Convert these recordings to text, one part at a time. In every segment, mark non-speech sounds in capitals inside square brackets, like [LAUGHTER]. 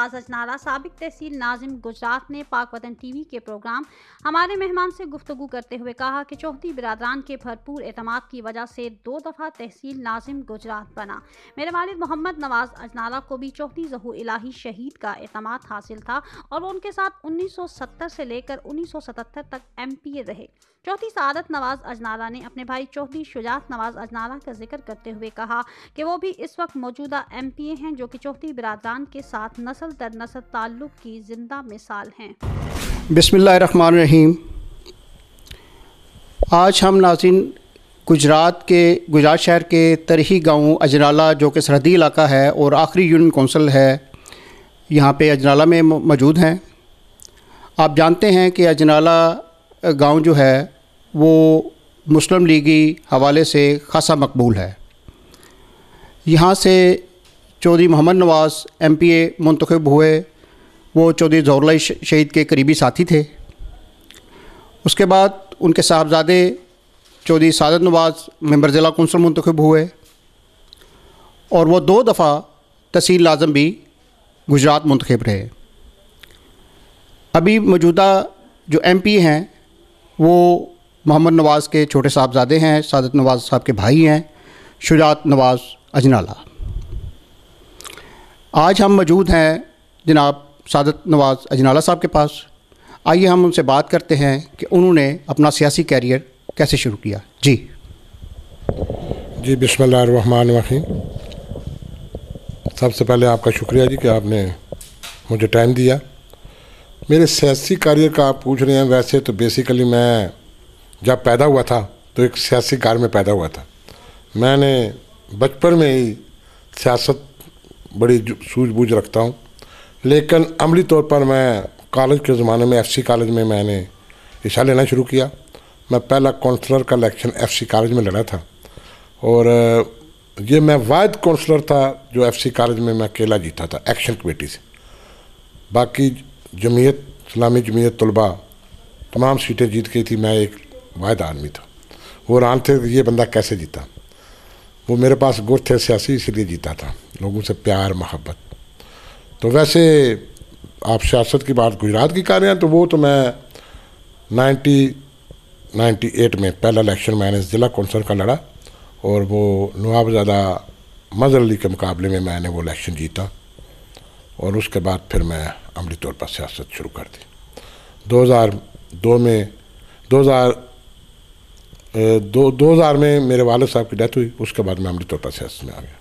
नवाज़ अजनाला, सबक तहसील नाजिम गुजरात ने पाक वतन टी वी के प्रोग्राम हमारे मेहमान से गुफ्तु करते हुए कहा कि चौथी बिरादरान के भरपूर अतमाद की वजह से दो दफ़ा तहसील नाजिम गुजरात बना। मेरे वालिद मोहम्मद नवाज़ अजनाला को भी चौथी जहू इलाही शहीद का अतमाद हासिल था और वो उनके साथ 1970 से लेकर 1977 तक एम पी ए रहे। चौथी सादत नवाज़ अजनाला ने अपने भाई चौधरी शुजात नवाज़ अजनाला का ज़िक्र करते हुए कहा कि वो भी इस वक्त मौजूदा एम पी ए हैं जो कि चौथी बिरादरान के साथ नस्ल दर नस्ल ताल्लुक की ज़िंदा मिसाल हैं। बिसमीम आज हम नाजिन गुजरात के, गुजरात शहर के तरही गाँव अजनाला जो कि सरहदी इलाका है, और आखिरी यूनियन कौंसिल है, यहाँ पे अजनाला में मौजूद हैं। आप जानते हैं कि अजनाला गाँव जो है, वो मुस्लिम लीगी हवाले से खासा मकबूल है। यहाँ से Chaudhary Mohammad Nawaz M P A मंतखब हुए। वो चौधरी जौरलाई शहीद के करीबी साथी थे। उसके बाद उनके साहबजादे चौधरी सादत नवाज़, मेंबर ज़िला कौंसल मंतखब हुए। और वो दो दफ़ा तहसील लाजम भी गुजरात मंतखब रहे। अभी मौजूदा जो एम पी हैं, वो मोहम्मद नवाज़ के छोटे साहबजादे हैं, सादत नवाज़ साहब के भाई हैं, शुजात नवाज़ अजनाला। आज हम मौजूद हैं जनाब सादत नवाज़ अजनाला साहब के पास। आइए हम उनसे बात करते हैं कि उन्होंने अपना सियासी कैरियर कैसे शुरू किया। जी। जी बिस्मिल्लाहिर्रहमानिर्रहीम सबसे पहले आपका शुक्रिया जी कि आपने मुझे टाइम दिया। मेरे सियासी करियर का आप पूछ रहे हैं, वैसे तो बेसिकली मैं जब पैदा हुआ था तो एक सियासी कार में पैदा हुआ था। मैंने बचपन में ही सियासत बड़ी सूझबूझ रखता हूँ। लेकिन अमली तौर पर मैं कॉलेज के ज़माने में एफसी कॉलेज में मैंने हिस्सा लेना शुरू किया। मैं पहला काउंसलर का इलेक्शन एफसी कॉलेज में लड़ा था। और, ये मैं वाद काउंसलर था जो एफसी कॉलेज में मैं अकेला जीता था एक्शन कमेटी से। बाकी जमीयत, इस्लामी जमीयत तलबा, तमाम सीटें जीत गई थी, मैं एक वायद आदमी था। वो रान थे ये बंदा कैसे जीता? वो मेरे पास गुर थे, सियासी, इसलिए जीता था। लोगों से प्यार, मोहब्बत। तो वैसे आप सियासत की बात, गुजरात की कर रहे हैं तो वो तो मैं नाइन्टी नाइन्टी एट में पहला इलेक्शन मैंने ज़िला कौंसल का लड़ा, और वो नवाबजादा मजर अली के मुकाबले में मैंने वो इलेक्शन जीता, और उसके बाद फिर मैं अमली तौर पर सियासत शुरू कर दी। 2002 में 2000 दो दो हज़ार में मेरे वाले साहब की डेथ हुई, उसके बाद मैं अमली तौर पर सियासत में आ गया।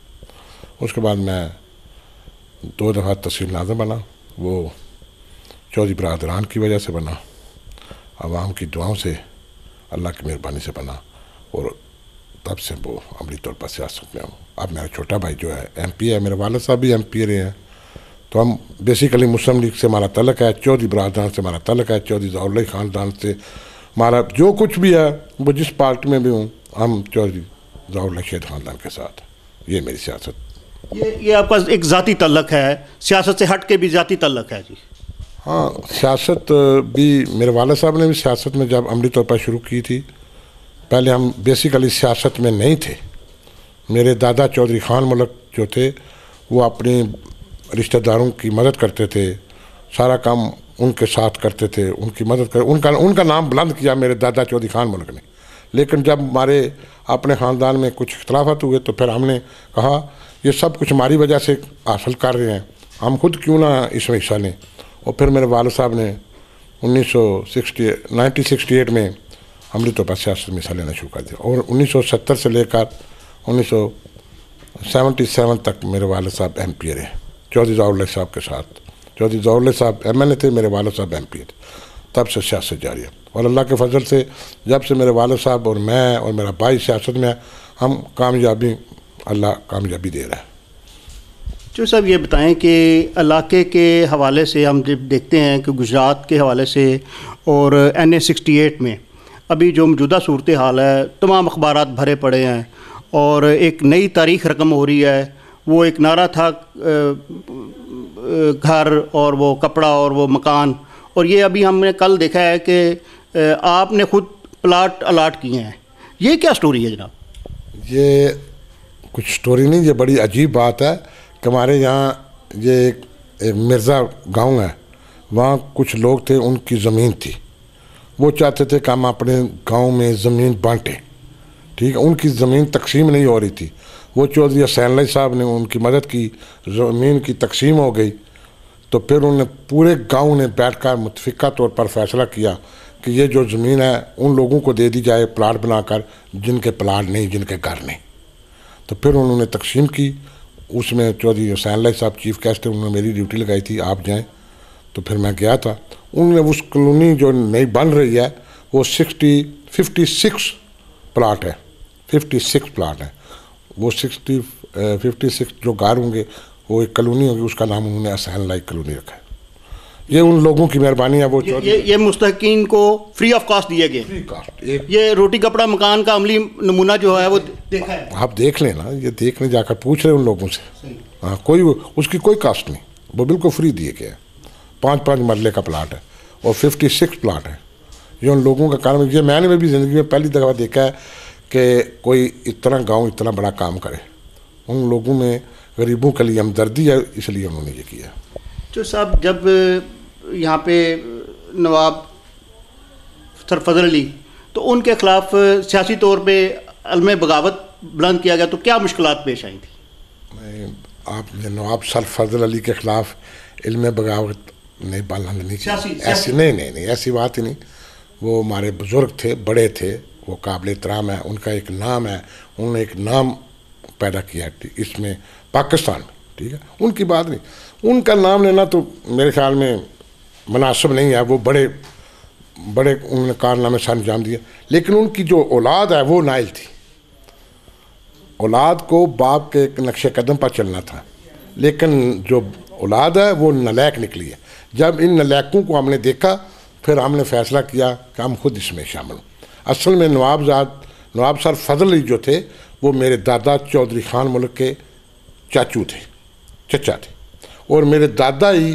उसके बाद मैं दो दफ़ा तहसील नाजम बना, वो चौधरी बरदरान की वजह से बना, आवाम की दुआओं से, अल्लाह की मेहरबानी से बना, और तब से वो अमली तौर पर सियासत में हूँ। अब मेरा छोटा भाई जो है एम पी है, मेरे वाले साहब भी एम पी रहे हैं। तो हम बेसिकली मुस्लिम लीग से हमारा तलक है, चौधरी बरदरान से हमारा तलक है, चौधरी जौल ख़ानदान से हमारा जो कुछ भी है वो जिस पार्टी में भी हूँ हम चौधरी राहुल शेद ख़ानदान के साथ। ये मेरी सियासत। ये ये आपका एक ज़ाती तलक है सियासत से हट के भी ज़ाती तलक है जी। हाँ सियासत भी मेरे वाले साहब ने भी सियासत में जब अमली तौर पर शुरू की थी पहले हम बेसिकली सियासत में नहीं थे। मेरे दादा चौधरी खान मलक जो थे वो अपनी रिश्तेदारों की मदद करते थे सारा काम उनके साथ करते थे, उनकी मदद कर, उनका उनका नाम बुलंद किया मेरे दादा चौधरी खान मुल्क ने। लेकिन जब हमारे, अपने ख़ानदान में कुछ इख्तलाफत हुए तो फिर हमने कहा, ये सब कुछ हमारी वजह से हासिल कर रहे हैं। हम खुद क्यों ना इसमें हिस्सा लें? और फिर मेरे वाल साहब ने उन्नीस सौ सिक्सटी, नाइनटीन सिक्सटी एट में तौर पर सियासत में हिस्सा लेना शुरू कर दिया। और उन्नीस सौ सत्तर से लेकर उन्नीस सौ सेवेंटी सेवन तक मेरे वाल साहब एम पी रहे। चौधरी जवाहर साहब के साथ। चौधरी जवाहर साहब एम थे, मेरे वाल साहब एम थे। तब से सियासत जारी है। और अल्लाह के फजल से जब से मेरे वाल साहब और मैं और मेरा भाई सियासत में हम कामयाबी, अल्लाह कामयाबी दे रहा है। जो साहब ये बताएँ कि इलाके के हवाले से हम जब देखते हैं कि गुजरात के हवाले से और एन ए सिक्सटी एट में अभी जो मौजूदा सूरत हाल है, तमाम अखबार भरे पड़े हैं और एक नई तारीख रकम हो रही है, वो एक नारा था घर और वो कपड़ा और वो मकान। और ये अभी हमने कल देखा है कि आपने खुद प्लाट अलाट किए हैं। ये क्या स्टोरी है जनाब? ये कुछ स्टोरी नहीं ये बड़ी अजीब बात है कि हमारे यहाँ ये एक, एक मिर्ज़ा गाँव है। वहाँ कुछ लोग थे उनकी ज़मीन थी। वो चाहते थे कि हम अपने गाँव में ज़मीन बांटें। ठीक है उनकी ज़मीन तकसीम नहीं हो रही थी। वो चौधरी हसैन साहब ने उनकी मदद की, ज़मीन की तकसीम हो गई तो फिर उन्होंने पूरे गाँव ने बैठकर मुतफ़ा तौर पर फैसला किया कि ये जो ज़मीन है, उन लोगों को दे दी जाए प्लाट बनाकर, जिनके प्लाट नहीं, जिनके घर नहीं। तो फिर उन्होंने तकसीम की, उसमें चौधरी हुसैन साहब चीफ गेस्ट थे, उन्होंने मेरी ड्यूटी लगाई थी, आप जाएँ। तो फिर मैं गया था। उन्होंने उस कॉलोनी जो नई बन रही है, वो सिक्सटी, फिफ्टी सिक्स प्लाट है, फिफ्टी सिक्स प्लाट है। वो सिक्सटी फिफ्टी सिक्स जो गार होंगे वो एक कॉलोनी होगी उसका नाम उन्होंने असहन लाइक कॉलोनी रखा है। ये उन लोगों की मेहरबानी है वो ये, ये, ये मुस्तकिन को फ्री ऑफ़ कॉस्ट दिए गए। ये रोटी कपड़ा मकान का अमली नमूना जो है वो देखा है। आप देख लेना ये देखने जाकर पूछ रहे उन लोगों से। हाँ कोई उसकी कोई कास्ट नहीं वो बिल्कुल फ्री दिए गए पाँच पाँच मरले का प्लाट है और फिफ्टी सिक्स प्लाट है। ये उन लोगों का काम ये मैंने भी ज़िंदगी में पहली दफ़ा देखा है कि कोई इतना गाँव इतना बड़ा काम करे। उन लोगों में गरीबों के लिए हमदर्दी है इसलिए उन्होंने ये किया। तो साहब जब यहाँ पे नवाब सर फजल अली तो उनके खिलाफ सियासी तौर पे अलम बगावत बुलंद किया गया तो क्या मुश्किल पेश आई थी? मैं आपने नवाब सरफजल अली के ख़िलाफ़ इल्म बगावत नहीं बुलंद नहीं ऐसी नहीं नहीं नहीं ऐसी बात ही नहीं। वो हमारे बुज़ुर्ग थे बड़े थे। वो काबिल एहतराम है, उनका एक नाम है, उन्होंने एक नाम पैदा किया है इसमें पाकिस्तान में ठीक है? उनकी बात नहीं, उनका नाम लेना तो मेरे ख्याल में मुनासिब नहीं है, वो बड़े बड़े उन्होंने कारनामे से अंजाम दिया लेकिन उनकी जो औलाद है, वो नाइल थी। औलाद को बाप के एक नक्शे कदम पर चलना था, लेकिन जो औलाद है, वो नलैक निकली है। जब इन नलैकों को हमने देखा, फिर हमने फैसला किया कि हम खुद इसमें शामिल हों। असल में नवाबजाद नवाब सर फजल अली जो थे, वो मेरे दादा चौधरी खान मुल्क के चाचू थे, चचा थे। और मेरे दादा ही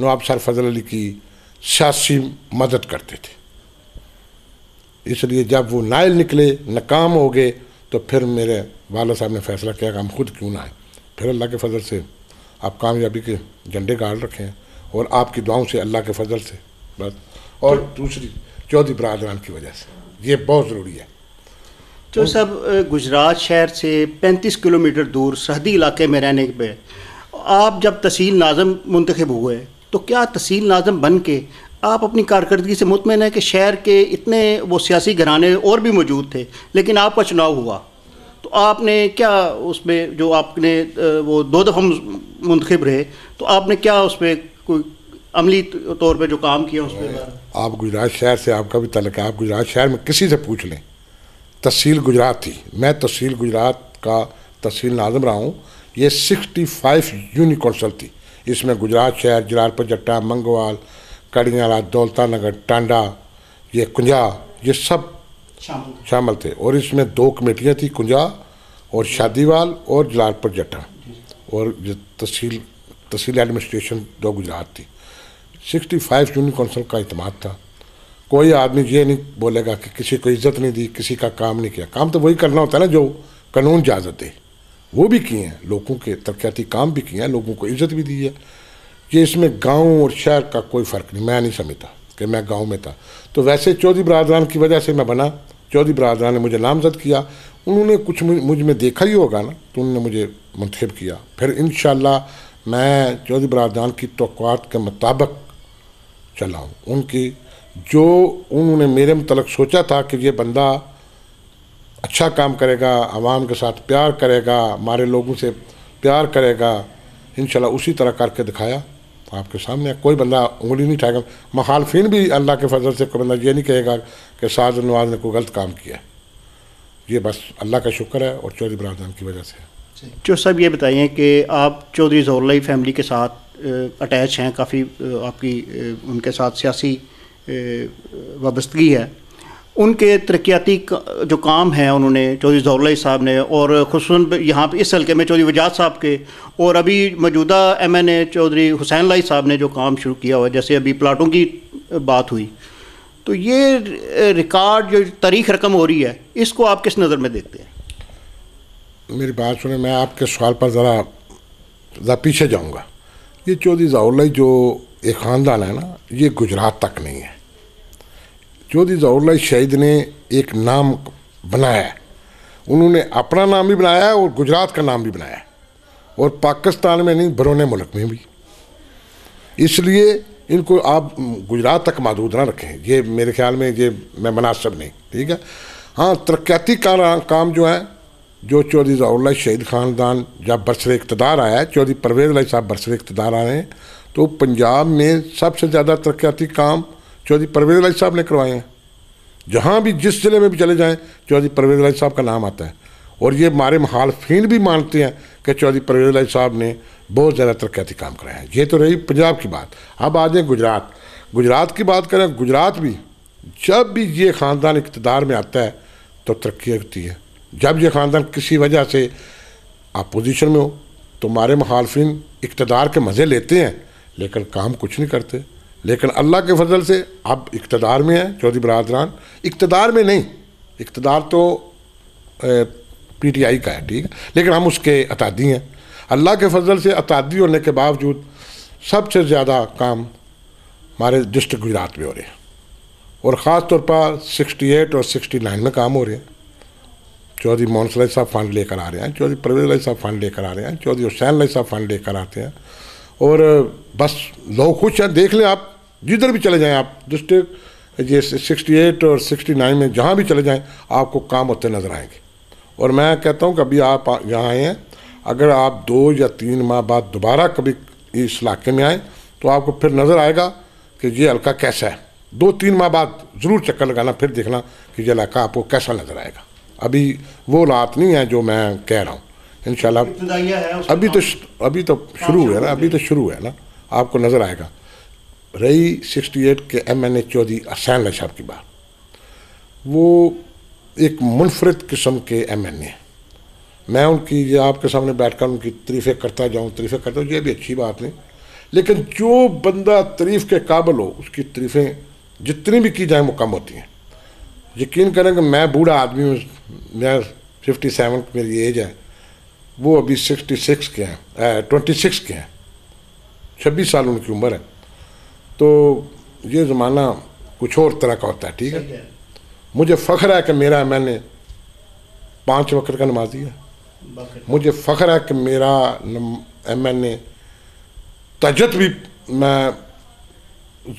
नवाब सर फजल अली की सियासी मदद करते थे। इसलिए जब वो नायल निकले, नाकाम हो गए तो फिर मेरे वाला साहब ने फैसला किया कि हम खुद क्यों ना आए। फिर अल्लाह के फजल से आप कामयाबी के झंडे गाड़ रखे हैं और आपकी दुआओं से अल्लाह के फजल से, बस। और दूसरी चौधरी बरदरान की वजह से। ये बहुत ज़रूरी है। तो सब गुजरात शहर से 35 किलोमीटर दूर सरहदी इलाके में रहने पे आप जब तहसील नाज़म मुंतखब हुए तो क्या तहसील नाज़म बन के आप अपनी कारकर्दगी से मुतमिन है कि शहर के इतने वो सियासी घराने और भी मौजूद थे लेकिन आपका चुनाव हुआ? तो आपने क्या उसमें जो आपने वो दो दफ़ा मुंतखब रहे तो आपने क्या उसमें कोई अमली तौर पे जो काम किया उस पर आप गुजरात शहर से आपका भी तलक है। आप गुजरात शहर में किसी से पूछ लें। तहसील गुजरात थी। मैं तहसील गुजरात का तहसील नाजम रहा हूँ। ये 65 यूनिक कौंसल थी। इसमें गुजरात शहर जलालपुर जट्टा मंगवाल कड़ियाला दौलता नगर टांडा ये कुंजा ये सब शामिल थे। और इसमें दो कमेटियाँ थी कुंजा और शादीवाल और जलालपुर जट्टा। और तहसील तहसील एडमिनिस्ट्रेशन दो गुजरात थी। 65 यूनियन कौंसिल का अतमाद था। कोई आदमी ये नहीं बोलेगा कि किसी को इज़्ज़त नहीं दी, किसी का काम नहीं किया। काम तो वही करना होता है ना जो कानून इजाज़त दे। वो भी किए हैं, लोगों के तरक्याती काम भी किए हैं, लोगों को इज़्ज़त भी दी है। ये इसमें गाँव और शहर का कोई फ़र्क नहीं, मैं नहीं समझता कि मैं गाँव में था। तो वैसे चौधरी बरदरान की वजह से मैं बना। चौधरी बरदरान ने मुझे नामजद किया। उन्होंने कुछ मुझमें देखा ही होगा ना तो उन्होंने मुझे मुंतखब किया। फिर इन मैं चौधरी बरदरान की तोक़ात के मुताबिक चला हूँ उनकी, जो उन्होंने मेरे मतलब सोचा था कि ये बंदा अच्छा काम करेगा आवाम के साथ प्यार करेगा, हमारे लोगों से प्यार करेगा इन उसी तरह करके दिखाया आपके सामने कोई बंदा उंगली नहीं उठाएगा। मखालफिन भी अल्लाह के फजल से कोई बंदा ये नहीं कहेगा कि साज नवाज़ ने कोई गलत काम किया ये बस अल्लाह का शुक्र है और चौधरी बरदरान की वजह से जो सब ये बताइए कि आप चौधरी जौरलाई फैमिली के साथ अटैच हैं, काफ़ी आपकी उनके साथ सियासी वाबस्तगी है। उनके तरक्याती जो काम हैं उन्होंने, चौधरी जौरलाई साहब ने, और खसूस यहाँ पे इस हल्के में चौधरी वजाद साहब के, और अभी मौजूदा M N A Chaudhary Hussain लाई साहब ने जो काम शुरू किया हुआ जैसे अभी प्लाटों की बात हुई। तो ये रिकॉर्ड जो तारीख रकम हो रही है, इसको आप किस नज़र में देखते हैं? मेरी बात सुने, मैं आपके सवाल पर ज़रा ज़रा पीछे जाऊँगा। ये चौधरी जवाहरलाई जो एक ख़ानदान है ना, ये गुजरात तक नहीं है। चौधरी जवाहरलाई शहीद ने एक नाम बनाया है। उन्होंने अपना नाम भी बनाया है और गुजरात का नाम भी बनाया और पाकिस्तान में नहीं, बरोने मुल्क में भी। इसलिए इनको आप गुजरात तक महदूद ना रखें। ये मेरे ख्याल में ये मैं मुनासिब नहीं, ठीक है? हाँ तरक्याती काम जो है जो चौधरी जवाहर शहीद ख़ानदान जब बरसर इकतदार आया है, चौधरी परवेज़ लाई साहब बरसर इकतदार आए हैं तो पंजाब में सबसे ज़्यादा तरक्याती काम चौधरी परवेज़ लाई साहब ने करवाए हैं। जहाँ भी जिस ज़िले में भी चले जाएँ, चौधरी परवेज़ लाई साहब का नाम आता है। और ये हमारे मुखालफिन भी मानते हैं कि चौधरी परवेज़ लाई साहब ने बहुत ज़्यादा तरक्याती काम कराया है। ये तो रही पंजाब की बात। अब आ जाए गुजरात। गुजरात की बात करें, गुजरात भी जब भी ये ख़ानदान इकतदार में आता है तो तरक्की होती है। जब ये ख़ानदान किसी वजह से अपोजिशन में हो तो हमारे मुखालफिन इकतदार के मज़े लेते हैं, लेकिन काम कुछ नहीं करते। लेकिन अल्लाह के फजल से अब इकतदार में है, चौधरी बरदरान। इकतदार में नहीं, इकतदार तो पी टी आई का है, ठीक है? लेकिन हम उसके अतादी हैं। अल्लाह के फजल से अतादी होने के बावजूद सबसे ज़्यादा काम हमारे डिस्ट्रिक्ट गुजरात में हो रहे हैं। और ख़ास तौर पर 68 और 69 में काम हो रहे हैं। चौधरी मोहन सलाई साहब फंड लेकर आ रहे हैं, चौधरी परवेज लाई साहब फंड लेकर आ रहे हैं, चौधरी हुसैन लाई साहब फंड लेकर आते हैं। और, बस लोग खुश हैं, देख लें आप, जिधर भी चले जाएँ आप डिस्ट्रिक्ट ये सिक्सटी एट और सिक्सटी नाइन में जहाँ भी चले जाएँ, आपको काम होते नज़र आएँगे। और मैं कहता हूँ कभी आप यहाँ आए हैं, अगर आप दो या तीन माह बाद दोबारा कभी इस इलाके में आएँ तो आपको फिर नज़र आएगा कि ये हल्का कैसा है। दो तीन माह बाद ज़रूर चक्कर लगाना, फिर देखना कि ये इलाका आपको कैसा नज़र आएगा। अभी वो रात नहीं है जो मैं कह रहा हूँ। इन अभी तो अभी तो शुरू है ना अभी तो शुरू है ना। आपको नज़र आएगा। रही सिक्सटी एट के M N A Chaudhary Hussain साहब की बात। वो एक मुनफरद किस्म के एम एन ए मैं उनकी ये आपके सामने बैठकर उनकी तरीफ़ें करता जाऊँ तरीफ़ें करता हूँ ये भी अच्छी बात नहीं। लेकिन जो बंदा तारीफ़ के काबिल हो उसकी तरीफ़ें जितनी भी की जाए वो कम होती हैं। यकीन करें कि मैं बूढ़ा आदमी हूँ मैं फिफ्टी सेवन मेरी एज है। वो अभी सिक्सटी सिक्स के हैं ट्वेंटी सिक्स के हैं। छब्बीस साल उनकी उम्र है। तो ये ज़माना कुछ और तरह का होता है ठीक है? मुझे फ़ख्र है कि मेरा मैंने पाँच वक्त का नमाजी है। मुझे फ़ख्र है कि मेरा एम एन ए तजत भी मैं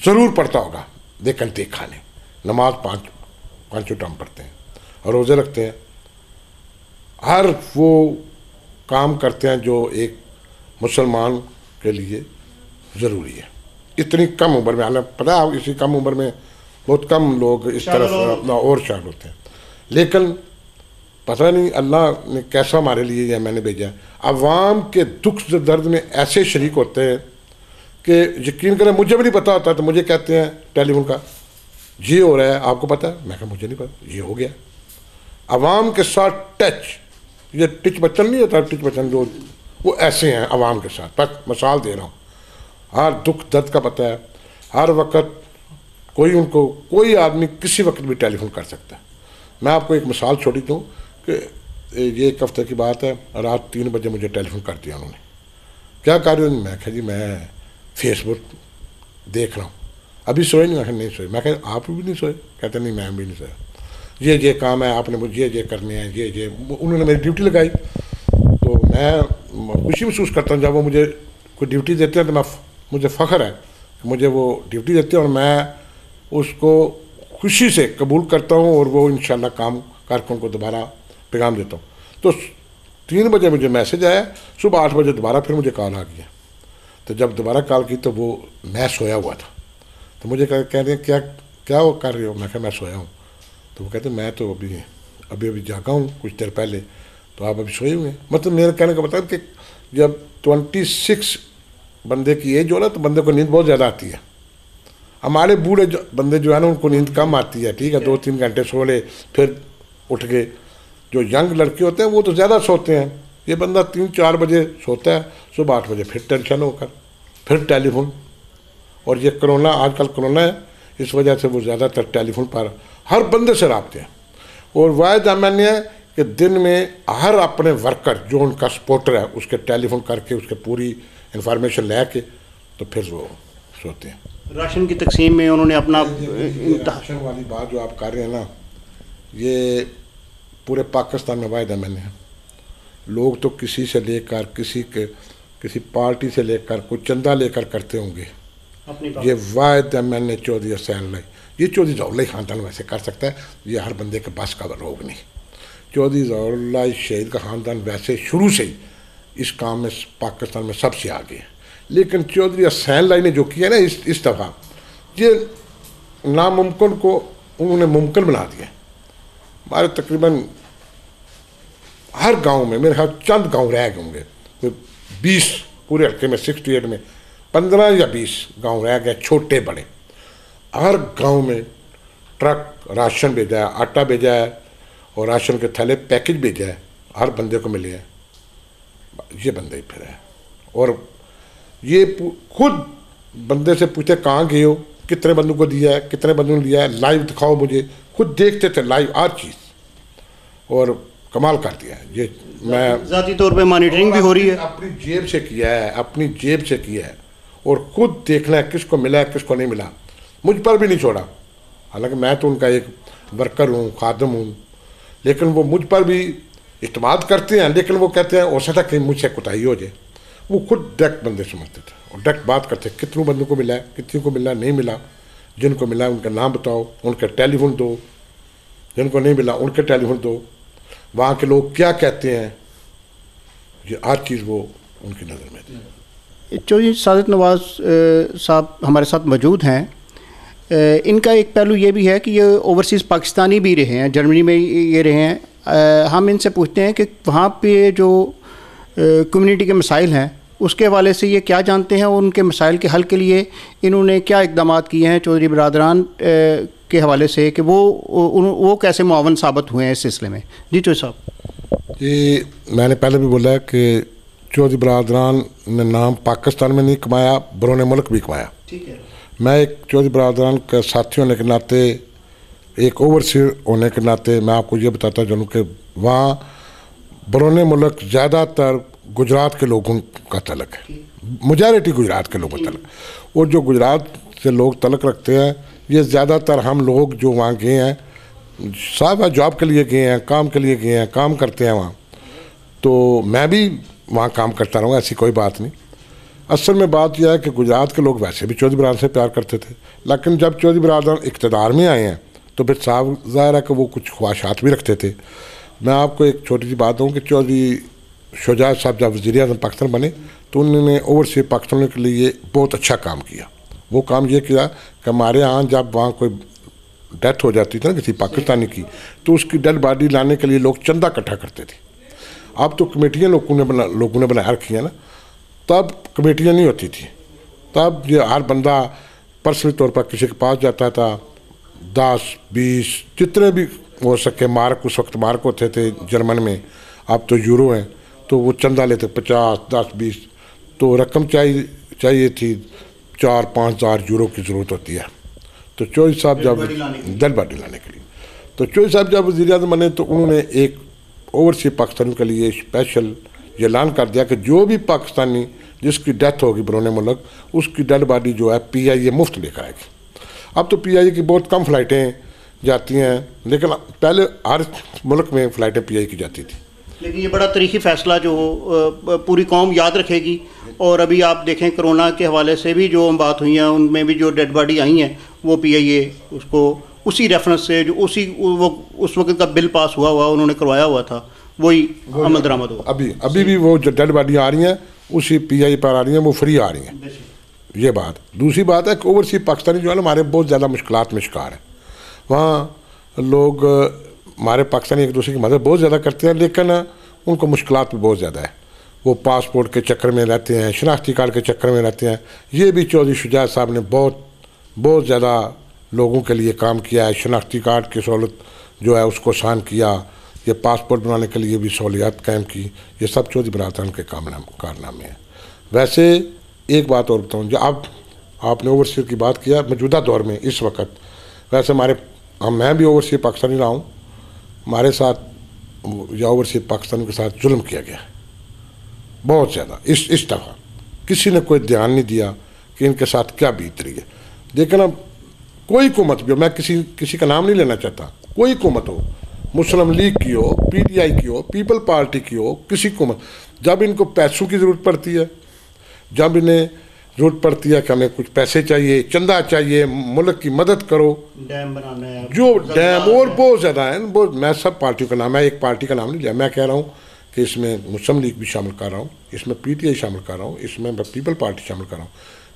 ज़रूर पढ़ता होगा देखन देखा नहीं। नमाज़ पाँच पाँचों टाइम पढ़ते हैं? और रोज़े रखते हैं। हर वो काम करते हैं जो एक मुसलमान के लिए ज़रूरी है। इतनी कम उम्र में हालाँकि पता है इसी कम उम्र में बहुत कम लोग इस अपना और शामिल होते हैं। लेकिन पता नहीं अल्लाह ने कैसा हमारे लिए यह मैंने भेजा है। अवाम के दुख दर्द में ऐसे शरीक होते हैं कि यकीन करें मुझे भी नहीं पता होता तो मुझे कहते हैं टेलीफोन का ये हो रहा है, आपको पता है? मैं कहा, मुझे नहीं पता। ये हो गया। अवाम के साथ टच ये टिच बच्चन नहीं होता टिच बच्चन जो, वो ऐसे हैं अवाम के साथ। बस, मिसाल दे रहा हूँ। हर दुख, दर्द का पता है। हर वक्त कोई उनको, कोई आदमी किसी वक्त भी टेलीफोन कर सकता है। मैं आपको एक मिसाल छोड़ी दूँ कि ये एक हफ़्ते की बात है, रात तीन बजे मुझे टेलीफोन कर दिया उन्होंने। क्या कर रहे हो? मैं कहा, जी, मैं फेसबुक देख रहा हूँ। अभी सोए नहीं मैं नहीं सोए। मैं कह, आप भी नहीं सोए? कहते, नहीं, मैं भी नहीं सोया। ये ये काम है, आपने मुझे ये ये करने हैं, ये ये। उन्होंने मेरी ड्यूटी लगाई। तो मैं खुशी महसूस करता हूँ, जब वो मुझे कोई ड्यूटी देते हैं तो मैं मुझे फ़ख्र है मुझे वो ड्यूटी देते हैं और मैं उसको खुशी से कबूल करता हूँ और वो इन काम, कार्यक्रम को दोबारा पैगाम देता हूँ। तो तीन बजे मुझे मैसेज आया, सुबह आठ बजे दोबारा फिर मुझे कॉल आ गया। तो जब दोबारा कॉल की तो वो मैं सोया हुआ था। तो मुझे कह रहे हैं क्या क्या वो कर रहे हो? मैं कहा मैं सोया हूँ। तो वो कहते मैं तो अभी अभी अभी जागा हूँ कुछ देर पहले। तो आप अभी सोए हुए मतलब मेरे कहने का मतलब कि जब ट्वेंटी सिक्स बंदे की एज हो ना तो बंदे को नींद बहुत ज़्यादा आती है। हमारे बूढ़े जो बंदे जो है ना उनको नींद कम आती है ठीक है? दो तीन घंटे सो ले फिर उठ गए जो यंग लड़के होते हैं वो तो ज़्यादा सोते हैं। ये बंदा तीन चार बजे सोता है सुबह आठ बजे फिर टेंशन होकर फिर टेलीफोन। और ये कोरोना आजकल कोरोना है इस वजह से वो ज़्यादातर टेलीफोन पर हर बंदे से रबते हैं। और वायद अमान्य है कि दिन में हर अपने वर्कर जो उनका सपोर्टर है उसके टेलीफोन करके उसके पूरी इंफॉर्मेशन ले के तो फिर वो सोते हैं। राशन की तकसीम में उन्होंने अपना राशन वाली बात जो आप कर रहे हैं ना ये पूरे पाकिस्तान में वायदा मैंने है। लोग तो किसी से लेकर किसी के किसी पार्टी से लेकर कुछ चंदा लेकर करते होंगे। ये वायद मैंने चौधरी हुसैन लाई ये चौधरी जौलाई खानदान वैसे कर सकता है, ये हर बंदे के बस का रोग नहीं। चौधरी जौलाई शहीद का खानदान वैसे शुरू से ही इस काम में पाकिस्तान में सबसे आगे है। लेकिन चौधरी हुसैन लाई ने जो किया ना इस इस दफ़ा, ये नामुमकिन को उन्होंने मुमकिन बना दिया। हमारे तकरीबन हर गाँव में, मेरे ख्याल चंद गाँव रह गए होंगे। बीस पूरे हल्के में सिक्सटी एट में पंद्रह या बीस गाँव रह गए छोटे बड़े। हर गाँव में ट्रक राशन भेजा है आटा भेजा है और राशन के थैले पैकेज भेजा है हर बंदे को मिले हैं। ये बंदे ही फिर है। और ये खुद बंदे से पूछते कहाँ गए हो? कितने बंदों को दिया है? कितने बंदों ने दिया है? लाइव दिखाओ मुझे। खुद देखते थे लाइव हर चीज़। और कमाल कर दिया है। ये मैं ज़ाती तौर पे मॉनिटरिंग भी हो रही है। अपनी जेब से किया है अपनी जेब से किया है। और खुद देखना है किसको मिला है किसको नहीं मिला। मुझ पर भी नहीं छोड़ा। हालाँकि मैं तो उनका एक वर्कर हूँ, खादम हूँ, लेकिन वो मुझ पर भी इतमाद करते हैं, लेकिन वो कहते हैं हो सकता है कि मुझसे कुताही हो जाए। वो खुद डायरेक्ट बंदे समझते थे और डायरेक्ट बात करते कितनों बंदों को मिला है कितने को मिला, नहीं मिला? जिनको मिला, उनका नाम बताओ, उनका टेलीफोन दो। जिनको नहीं मिला, उनके टेलीफोन दो। वहाँ के लोग क्या कहते हैं? ये हर चीज़ वो उनकी नज़र में थी। चौधरी सादिक नवाज़ साहब हमारे साथ मौजूद हैं। इनका एक पहलू ये भी है कि ये ओवरसीज़ पाकिस्तानी भी रहे हैं, जर्मनी में ये रहे हैं। हम इनसे पूछते हैं कि वहाँ पे जो कम्युनिटी के मसाइल हैं, उसके हवाले से ये क्या जानते हैं और उनके मसाइल के हल के लिए इन्होंने क्या इकदाम किए हैं चौधरी बरदरान के हवाले से कि वो वो कैसे मुआवन साबित हुए हैं इस सिलसिले में। जी चौधरी साहब। जी, मैंने पहले भी बोला कि चौधरी बरदरान ने नाम पाकिस्तान में नहीं कमाया बरौन मुल्क भी कमाया। ठीक है। मैं एक चौधरी बरदरान का साथी होने के नाते एक ओवरसीर होने के नाते मैं आपको ये बताता चलूँ कि वहाँ बरौन मुल्क ज़्यादातर गुजरात के लोगों का तलक है। मजारिटी गुजरात के लोगों का तलक। और जो गुजरात से लोग तलक रखते हैं ये ज़्यादातर हम लोग जो वहाँ गए हैं साहब जॉब के लिए गए हैं काम के लिए गए हैं काम करते हैं वहाँ। तो मैं भी वहाँ काम करता रहूँगा, ऐसी कोई बात नहीं। असल में बात यह है कि गुजरात के लोग वैसे भी चौधरी बरादर से प्यार करते थे, लेकिन जब चौधरी बरादर इकतदार में आए हैं तो फिर साहब ज़ाहिर है कि वो कुछ ख्वाहिशात भी रखते थे। मैं आपको एक छोटी सी बात दूँ कि चौधरी शुजा साहब जब वजी अजम पाकिस्तान बने तो उन्होंने ओवरसीज पाकिस्तान के लिए बहुत अच्छा काम किया। वो काम ये किया कि हमारे यहाँ जब वहाँ कोई डेथ हो जाती थी ना किसी पाकिस्तानी की तो उसकी डेड बॉडी लाने के लिए लोग चंदा इकट्ठा करते थे। अब तो कमेटियाँ लोगों ने बना लोगों ने बना रखी हैं ना। तब कमेटियाँ नहीं होती थी। तब ये हर बंदा पर्सनल तौर पर किसी के पास जाता था। दस बीस जितने भी हो सके मार्क उस वक्त मार्क होते थे जर्मन में। अब तो यूरो हैं तो वो चंदा लेते पचास दस बीस। तो रकम चाहिए चाहिए थी चार पाँच हज़ार यूरो की ज़रूरत होती है। तो चौधरी साहब जब दल बाटी लाने के लिए। तो चौधरी साहब जब वजी अजम बने तो उन्होंने एक ओवरसीज पाकिस्तान के लिए स्पेशल ऐलान कर दिया कि जो भी पाकिस्तानी जिसकी डेथ होगी बरौन मुल्क, उसकी डेड बॉडी जो है पी आई ए मुफ़्त लेकर आएगी अब तो पी आई ए की बहुत कम फ़्लाइटें जाती हैं, लेकिन पहले हर मुल्क में फ़्लाइटें पी आई की जाती थी। लेकिन ये बड़ा तरीकी फैसला जो पूरी कौम याद रखेगी। और अभी आप देखें कोरोना के हवाले से भी जो बात हुई हैं, उनमें भी जो डेड बॉडी आई हैं, वो पी आई ए उसको उसी रेफरेंस से जो उसी वो उस वक्त का बिल पास हुआ हुआ उन्होंने करवाया हुआ था वही अमल दरामद हुआ। अभी अभी भी वो जो डेड बॉडी आ रही हैं उसी पी आई पर आ रही हैं वो फ्री आ रही हैं। ये बात। दूसरी बात है कि ओवरसीज पाकिस्तानी जो है ना हमारे बहुत ज़्यादा मुश्किल में शिकार है। वहाँ लोग हमारे पाकिस्तानी एक दूसरे की मदद बहुत ज़्यादा करते हैं लेकिन उनको मुश्किल भी बहुत ज़्यादा है। वो पासपोर्ट के चक्कर में रहते हैं शनाख्ती कार्ड के चक्कर में रहते हैं। ये भी चौधरी शुजा साहब ने बहुत बहुत ज़्यादा लोगों के लिए काम किया है, शनाख्ती कार्ड की सहूलत जो है उसको शान किया, ये पासपोर्ट बनाने के लिए भी सहूलियात कायम की, ये सब चौधरी बरादरान के काम कारनामे हैं। वैसे एक बात और बताऊँ, जो आप आपने ओवरसीज की बात किया, मौजूदा दौर में इस वक्त, वैसे हमारे हम मैं भी ओवरसीज पाकिस्तानी रहा हूँ, हमारे साथ या ओवरसीज पाकिस्तान के साथ जुल्म किया गया बहुत ज़्यादा, इस इस दफ़ा। किसी ने कोई ध्यान नहीं दिया कि इनके साथ क्या बीत रही है। लेकिन अब कोई हुकूमत भी हो मैं किसी किसी का नाम नहीं लेना चाहता। कोई हुकूमत हो मुस्लिम लीग की हो पीटीआई की हो पीपल पार्टी की हो किसी हुकूमत जब इनको पैसों की ज़रूरत पड़ती है जब इन्हें ज़रूरत पड़ती है कि हमें कुछ पैसे चाहिए चंदा चाहिए मुल्क की मदद करो। डैम बनाना है जो डैम और बहुत ज़्यादा है वो मैं सब पार्टियों का नाम है एक पार्टी का नाम नहीं लिया मैं कह रहा हूँ कि इसमें मुस्लिम लीग भी शामिल कर रहा हूँ इसमें पीटीआई शामिल कर रहा हूँ इसमें पीपल पार्टी शामिल कर रहा हूँ।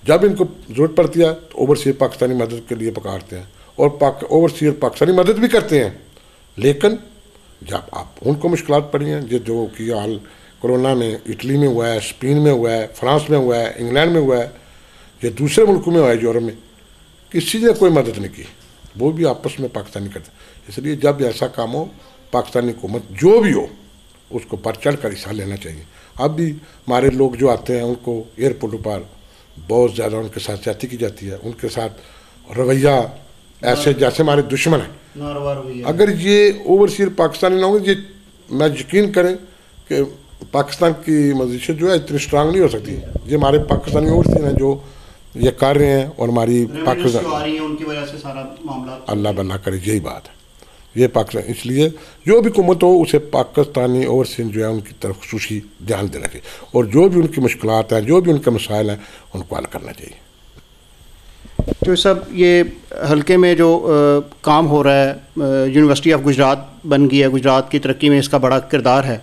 जब इनको ज़रूरत पड़ती है तो ओवरसीज पाकिस्तानी मदद के लिए पकारते हैं और पाक ओवरसीज पाकिस्तानी मदद भी करते हैं। लेकिन जब आप, उनको मुश्किल पड़ी हैं जो जो कि हाल कोरोना में, इटली में हुआ है, स्पेन में हुआ है, फ्रांस में हुआ है, इंग्लैंड में हुआ है, ये दूसरे मुल्कों में हुआ है, यूरोप में, किसी ने कोई मदद नहीं की। वो भी आपस में पाकिस्तानी करते इसलिए जब ऐसा काम हो, पाकिस्तानी हुकूमत जो भी हो, उसको बढ़ चढ़ कर हिस्सा लेना चाहिए। अब भी हमारे लोग जो आते हैं, उनको एयरपोर्ट पर बहुत ज़्यादा उनके साथ ज़्यादा की जाती है उनके साथ रवैया ऐसे जैसे हमारे दुश्मन हैं। अगर ये ओवरसीज पाकिस्तानी ना होंगे ये मैं यकीन करें कि पाकिस्तान की मजिशत जो है इतनी स्ट्रांग नहीं हो सकती। ये हमारे पाकिस्तानी ओवरसीज हैं जो ये कर रहे हैं और हमारी पाकिस्तान अल्लाह बल्ला करे यही बात है। ये पाकिस्तान इसलिए जो भी हुकूमत हो उसे पाकिस्तानी जो है उनकी तरफ़ खसूसी ध्यान देना चाहिए। और जो भी उनकी मुश्किल हैं जो भी उनके मसाइल हैं उनको हल करना चाहिए। तो सब ये हल्के में जो आ, काम हो रहा है यूनिवर्सिटी ऑफ़ गुजरात बन गई है। गुजरात की तरक्की में इसका बड़ा किरदार है।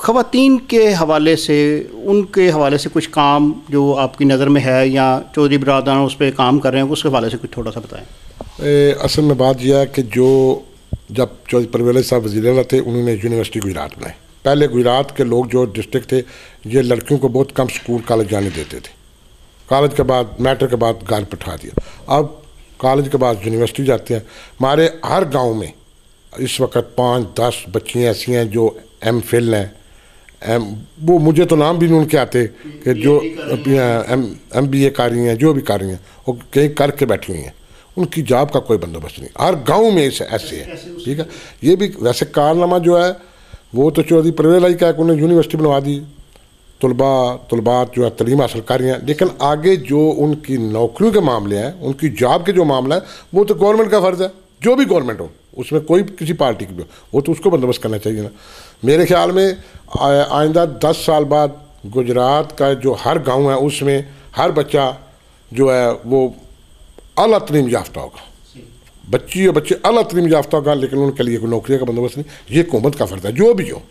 ख़वातीन के हवाले से उनके हवाले से कुछ काम जो आपकी नज़र में है या चौधरी बरदान उस पर काम कर रहे हैं उसके हवाले से कुछ थोड़ा सा बताएँ। ए, असल में बात यह है कि जो जब चौधरी परवेज साहब वजी थे उन्होंने यूनिवर्सिटी गुजरात बनाई। पहले गुजरात के लोग जो डिस्ट्रिक्ट थे ये लड़कियों को बहुत कम स्कूल कॉलेज जाने देते थे। कॉलेज के बाद मैट्रिक के बाद घर बैठा दिया। अब कॉलेज के बाद यूनिवर्सिटी जाते हैं। हमारे हर गाँव में इस वक्त पाँच दस बच्चियाँ ऐसी हैं जो एम फिल हैं। एम वो मुझे तो नाम भी नहीं उनके आते कि जो एम एम बी ए कर रही हैं जो भी कर रही हैं वो कहीं करके बैठी हुई हैं। उनकी जॉब का कोई बंदोबस्त नहीं। हर गाँव में ऐसे ऐसे है, ठीक है? ये भी वैसे कारनामा जो है, वो तो चौधरी परवेज लाई का उन्होंने यूनिवर्सिटी बनवा दी। तलबा तलबात जो है, तलीम हासिल कर रही हैं। लेकिन आगे जो उनकी नौकरियों के मामले हैं, उनकी जॉब के जो मामला है, वो तो गवर्नमेंट का फ़र्ज़ है। जो भी गवर्नमेंट हो, उसमें कोई किसी पार्टी की भी हो, वो तो उसको बंदोबस्त करना चाहिए ना। मेरे ख्याल में आइंदा दस साल बाद गुजरात का जो हर गाँव है, उसमें हर बच्चा जो है, वो अला तरीम याफ्ता होगा। बच्ची और बच्चे अला तरीम याफ्ता होगा, लेकिन उनके लिए कोई नौकरी का बंदोबस्त नहीं। ये हुकूमत का फ़र्ज़ है, जो भी हो।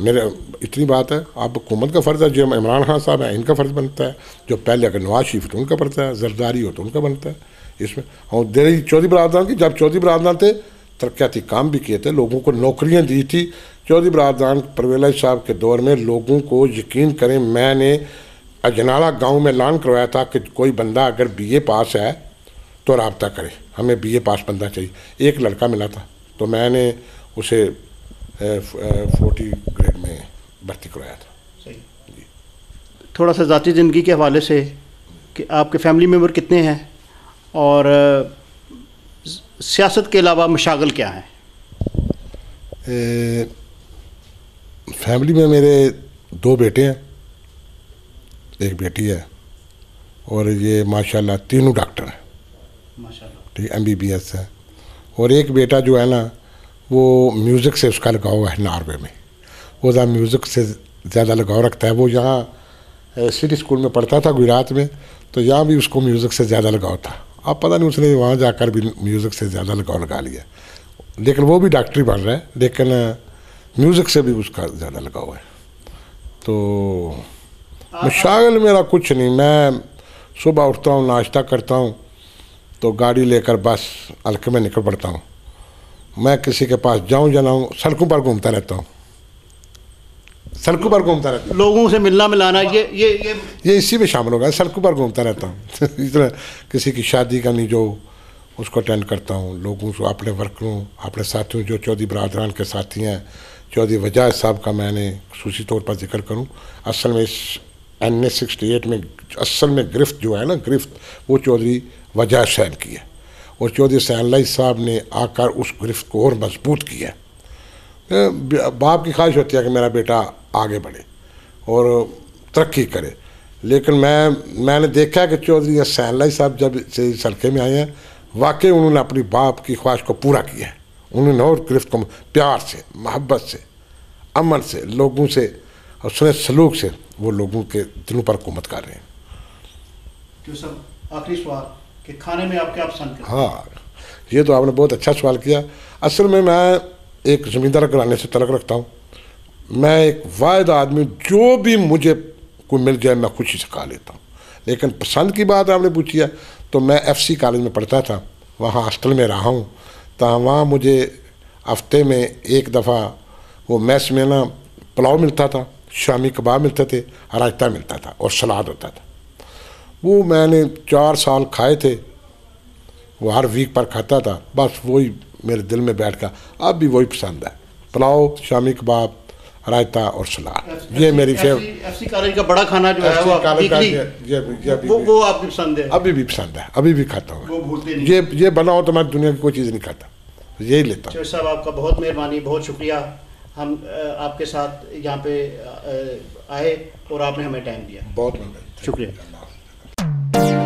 मेरे, इतनी बात है, अब हुकूमत का फ़र्ज़ है, जो इमरान खान साहब हैं, इनका फ़र्ज़ बनता है। जो पहले अगर नवाज़ शरीफ तो उनका बनता है, जरदारी हो तो उनका बनता है। इसमें, और देरी चौधरी बरदरान की, जब चौधरी बरदरान थे, तरक्याती काम भी किए थे, लोगों को नौकरियाँ दी थी। चौधरी बरदरान परवेला साहब के दौर में लोगों को यकीन करें, मैंने अजनाला गाँव में ऐलान करवाया था कि कोई बंदा अगर बीए पास है तो रबता करे। हमें बीए पास बंदा चाहिए। एक लड़का मिला था तो मैंने उसे फोर्टी ग्रेड में भर्ती करवाया था। थोड़ा सा ज़ाती ज़िंदगी के हवाले से कि आपके फैमिली मेंबर कितने हैं और सियासत के अलावा मशागल क्या हैं? फैमिली में मेरे दो बेटे हैं। एक बेटी है। और ये माशाल्लाह तीनों डॉक्टर हैं। ठीक एम बी बी एस है। और एक बेटा जो है ना वो म्यूज़िक से उसका लगाव है नार्वे में। वो ज़्यादा म्यूज़िक से ज़्यादा लगाव रखता है। वो यहाँ सिटी स्कूल में पढ़ता था गुजरात में तो यहाँ भी उसको म्यूज़िक से ज़्यादा लगाव था। अब पता नहीं उसने वहाँ जाकर भी म्यूज़िक से ज़्यादा लगाव लगा लिया। लेकिन वो भी डॉक्टरी बन रहा है लेकिन म्यूज़िक से भी उसका ज़्यादा लगाव है। तो मशागल मेरा कुछ नहीं मैं सुबह उठता हूँ नाश्ता करता हूँ तो गाड़ी लेकर बस हल्के में निकल पड़ता हूँ। मैं किसी के पास जाऊँ या ना हूँ सड़कों पर घूमता रहता हूँ। सड़कों पर घूमता रहता हूँ। लोगों से मिलना मिलाना ये ये ये ये इसी में शामिल होगा सड़कों पर घूमता रहता हूँ। [LAUGHS] इतना किसी की शादी का नहीं जो उसको अटेंड करता हूँ लोगों से अपने वर्करों अपने साथियों जो चौधरी बरदरान के साथी हैं चौधरी वजाज साहब का मैंने खसूसी तौर पर ज़िक्र करूँ। असल में इस एन एस सिक्सटी एट में असल में गिरफ्त जो है ना गिरफ्त वो चौधरी वजह सैन की है। और चौधरी सैन साहब ने आकर उस गिरफ्त को और मज़बूत किया। तो बाप की ख्वाहिश होती है कि मेरा बेटा आगे बढ़े और तरक्की करे। लेकिन मैं, मैंने देखा कि चौधरी हसैन लाई साहब जब से हल्के में आए हैं, वाकई उन्होंने अपनी बाप की ख्वाहिश को पूरा किया है। उन्होंने और गिरफ्त को प्यार से, मोहब्बत से, अमन से, लोगों से और सुने सलूक से वो लोगों के दिलों पर हुकूमत कर रहे हैं। आखिरी सवाल कि खाने में आप क्या पसंद हाँ? ये तो आपने बहुत अच्छा सवाल किया। असल में मैं एक ज़मींदार घराने से तलक रखता हूँ। मैं एक वायद आदमी जो भी मुझे कोई मिल जाए मैं खुशी से खा लेता हूँ। लेकिन पसंद की बात आपने पूछी है तो मैं एफसी कॉलेज में पढ़ता था। वहाँ हॉस्टल में रहा हूँ तो वहाँ मुझे हफ़्ते में एक दफ़ा वो मैस में ना पुलाव मिलता था। शामी कबाब मिलते थे रायता मिलता था और सलाद होता था। वो मैंने चार साल खाए थे वो हर वीक पर खाता था बस वही मेरे दिल में बैठ गया। अब भी वही पसंद है। पुलाव शामी कबाब रायता और सलाद। ये मेरी फेवरेट एफसी कॉलेज का बड़ा खाना जो है वो आप वो वो आपकी पसंद है। अभी भी पसंद है। अभी भी खाता हूँ ये ये बनाओ तो मैं दुनिया की कोई चीज़ नहीं खाता। यही लेता हूँ। साहब आपका बहुत मेहरबानी बहुत शुक्रिया। हम आपके साथ यहाँ पे आए और आपने हमें टाइम दिया। बहुत शुक्रिया।